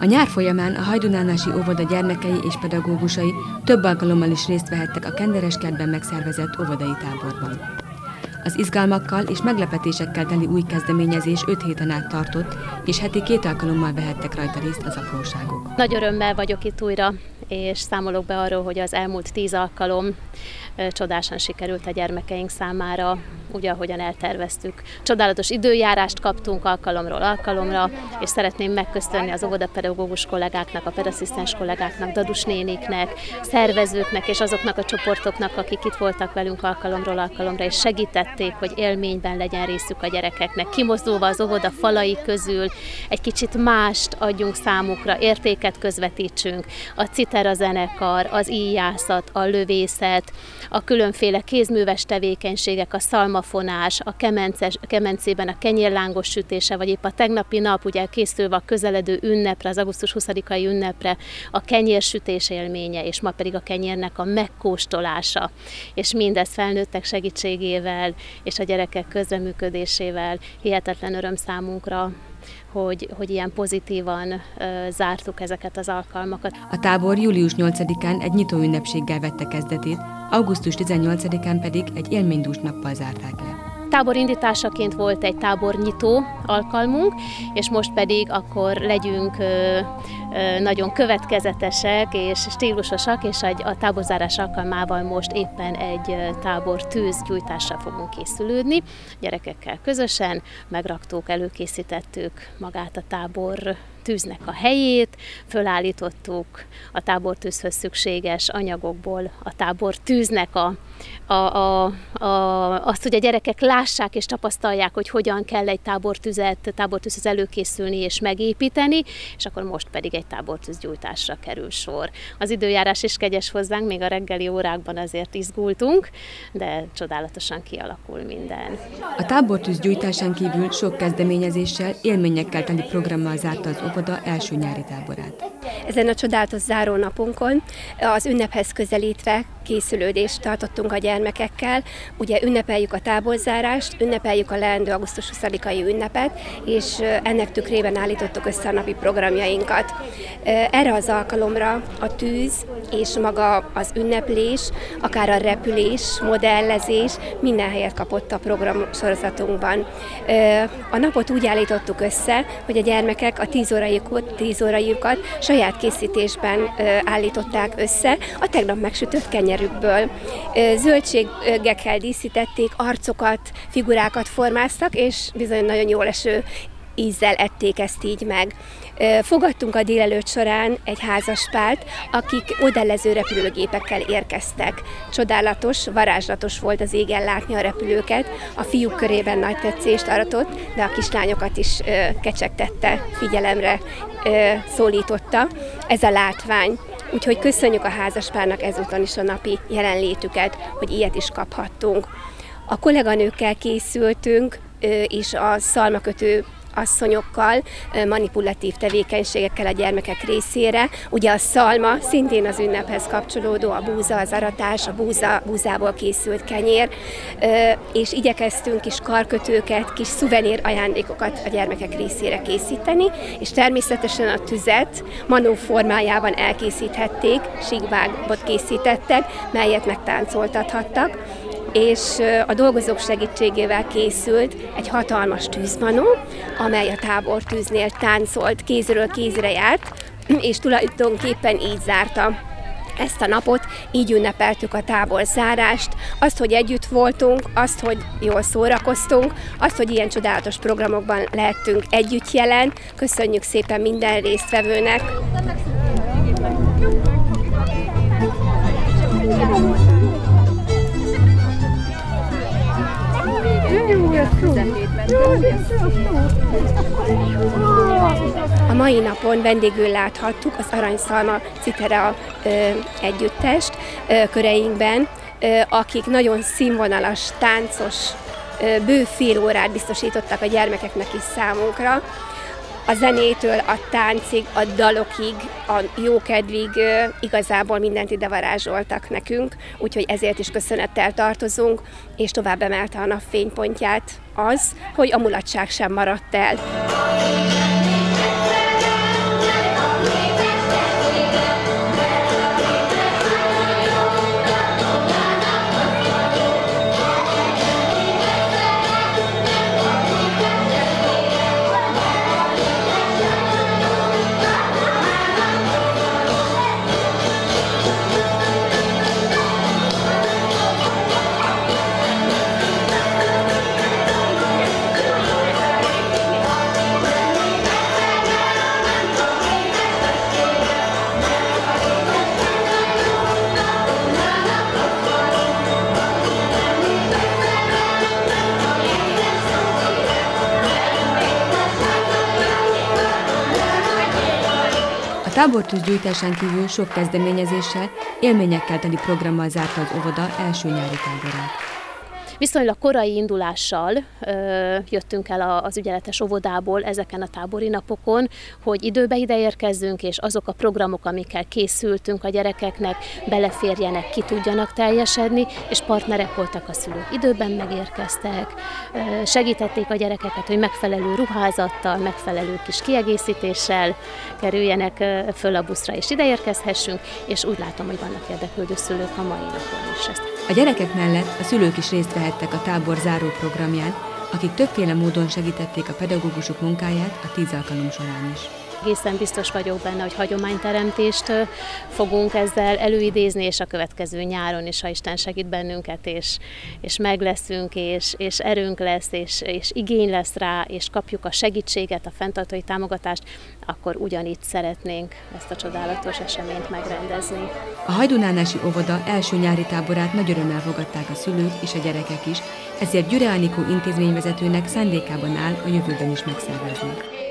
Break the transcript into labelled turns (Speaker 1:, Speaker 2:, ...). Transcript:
Speaker 1: A nyár folyamán a Hajdunánási óvoda gyermekei és pedagógusai több alkalommal is részt vehettek a Kendereskertben megszervezett óvodai táborban. Az izgalmakkal és meglepetésekkel teli új kezdeményezés öt héten át tartott, és heti két alkalommal vehettek rajta részt az apróságok.
Speaker 2: Nagy örömmel vagyok itt újra, és számolok be arról, hogy az elmúlt tíz alkalom csodásan sikerült a gyermekeink számára, úgy, ahogyan elterveztük. Csodálatos időjárást kaptunk alkalomról alkalomra, és szeretném megköszönni az óvodapedagógus kollégáknak, a pedasszisztens kollégáknak, dadus néniknek, szervezőknek és azoknak a csoportoknak, akik itt voltak velünk alkalomról alkalomra, és segítették, hogy élményben legyen részük a gyerekeknek. Kimozdulva az óvoda falai közül egy kicsit mást adjunk számukra, értéket közvetítsünk. A citera zenekar, az íjászat, a lövészet, a különféle kézműves tevékenységek, a szalmafonás, a kemences, kemencében a kenyérlángos sütése, vagy épp a tegnapi nap, ugye készülve a közeledő ünnepre, az augusztus 20-ai ünnepre, a kenyérsütés élménye, és ma pedig a kenyérnek a megkóstolása. És mindez felnőttek segítségével, és a gyerekek közreműködésével hihetetlen öröm számunkra, hogy, hogy ilyen pozitívan uh, zártuk ezeket az alkalmakat.
Speaker 1: A tábor július 8-án egy nyitó ünnepséggel vette kezdetét, augusztus 18-án pedig egy élménydús nappal zárták le
Speaker 2: tábor indításaként volt egy tábornyitó alkalmunk, és most pedig akkor legyünk nagyon következetesek és stílusosak, és egy, a táborzárás alkalmával most éppen egy tábor tűzgyújtással fogunk készülődni. Gyerekekkel közösen megraktuk, előkészítettük magát a tábor tűznek a helyét, fölállítottuk a tábortűzhöz szükséges anyagokból a tábor tűznek a, a, a, a, azt, hogy a gyerekek lássák és tapasztalják, hogy hogyan kell egy tábortüzet, tábortűzhez előkészülni és megépíteni, és akkor most pedig egy tábortűzgyújtásra kerül sor. Az időjárás is kegyes hozzánk, még a reggeli órákban azért izgultunk, de csodálatosan kialakul minden.
Speaker 1: A tábortűz gyújtásán kívül sok kezdeményezéssel, élményekkel teli programmal zárta az óvoda első nyári táborát.
Speaker 3: Ezen a csodálatos záró napunkon az ünnephez közelítve készülődést tartottunk a gyermekekkel. Ugye ünnepeljük a táborzárást, ünnepeljük a leendő augusztus 20-ai ünnepet, és ennek tükrében állítottuk össze a napi programjainkat. Erre az alkalomra a tűz és maga az ünneplés, akár a repülés, modellezés minden helyet kapott a program sorozatunkban. A napot úgy állítottuk össze, hogy a gyermekek a 10 órajukat, 10 órajukat saját készítésben állították össze a tegnap megsütött kenyerükből. Zöldségekkel díszítették, arcokat, figurákat formáztak, és bizony nagyon jól eső ízzel ették ezt így meg. Fogadtunk a délelőtt során egy házaspárt, akik modellező repülőgépekkel érkeztek. Csodálatos, varázslatos volt az égen látni a repülőket. A fiúk körében nagy tetszést aratott, de a kislányokat is kecsegtette, figyelemre szólította. Ez a látvány. Úgyhogy köszönjük a házaspárnak ezúton is a napi jelenlétüket, hogy ilyet is kaphattunk. A kolléganőkkel készültünk, és a szalmakötő asszonyokkal, manipulatív tevékenységekkel a gyermekek részére. Ugye a szalma szintén az ünnephez kapcsolódó, a búza, az aratás, a búza, búzából készült kenyér, és igyekeztünk kis karkötőket, kis szuvenír ajándékokat a gyermekek részére készíteni, és természetesen a tüzet manó formájában elkészíthették, síkvágbot készítettek, melyet megtáncoltathattak és a dolgozók segítségével készült egy hatalmas tűzmanó, amely a tábortűznél táncolt, kézről kézre járt, és tulajdonképpen így zárta ezt a napot, így ünnepeltük a tábor zárást, azt, hogy együtt voltunk, azt, hogy jól szórakoztunk, azt, hogy ilyen csodálatos programokban lehettünk együtt jelen. Köszönjük szépen minden résztvevőnek! A mai napon vendégül láthattuk az Aranyszalma Citera együttest köreinkben, akik nagyon színvonalas, táncos, bő fél órát biztosítottak a gyermekeknek is számunkra a zenétől, a táncig, a dalokig, a jókedvig igazából mindent ide varázsoltak nekünk, úgyhogy ezért is köszönettel tartozunk, és tovább emelte a nap fénypontját az, hogy a mulatság sem maradt el.
Speaker 1: Tábortusz gyújtásán kívül sok kezdeményezéssel, élményekkel teli programmal zárta az óvoda első nyári táborát.
Speaker 2: Viszonylag korai indulással ö, jöttünk el az ügyeletes óvodából ezeken a tábori napokon, hogy időbe ide érkezzünk, és azok a programok, amikkel készültünk a gyerekeknek, beleférjenek, ki tudjanak teljesedni, és partnerek voltak a szülők. Időben megérkeztek, ö, segítették a gyerekeket, hogy megfelelő ruházattal, megfelelő kis kiegészítéssel kerüljenek föl a buszra, és ide érkezhessünk, és úgy látom, hogy vannak érdeklődő szülők a mai napon is.
Speaker 1: A gyerekek mellett a szülők is részt vehettek a tábor záró programján, akik többféle módon segítették a pedagógusok munkáját a tíz alkalom során is.
Speaker 2: Egészen biztos vagyok benne, hogy hagyományteremtést fogunk ezzel előidézni, és a következő nyáron is, ha Isten segít bennünket, és, és meg leszünk, és, és erőnk lesz, és, és igény lesz rá, és kapjuk a segítséget, a fenntartói támogatást, akkor ugyanígy szeretnénk ezt a csodálatos eseményt megrendezni.
Speaker 1: A Hajdunánási óvoda első nyári táborát nagy örömmel fogadták a szülők és a gyerekek is, ezért Gyure Anikó intézményvezetőnek szándékában áll a jövőben is megszervezni.